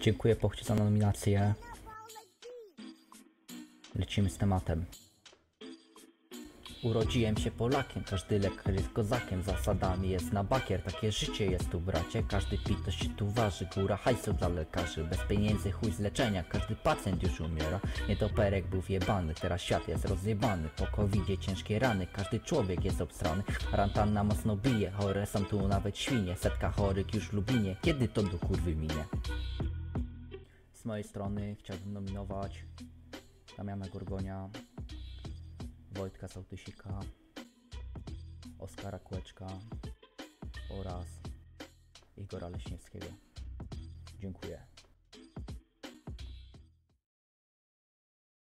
Dziękuję Pochci za nominację. Lecimy z tematem. Urodziłem się Polakiem, każdy lekar jest kozakiem, zasadami jest na bakier, takie życie jest tu bracie, każdy pit to się tu waży, góra hajsu dla lekarzy, bez pieniędzy chuj z leczenia, każdy pacjent już umiera, nietoperek był wjebany, teraz świat jest rozjebany, po covidzie ciężkie rany, każdy człowiek jest obstrany, rantanna mocno bije, chore są tu nawet świnie, setka chorych już w Lublinie, kiedy to do kurwy minie? Z mojej strony chciałbym nominować Damiana Gorgonia, Wojtka Sołtysika, Oskara Kłeczka oraz Igora Leśniewskiego. Dziękuję.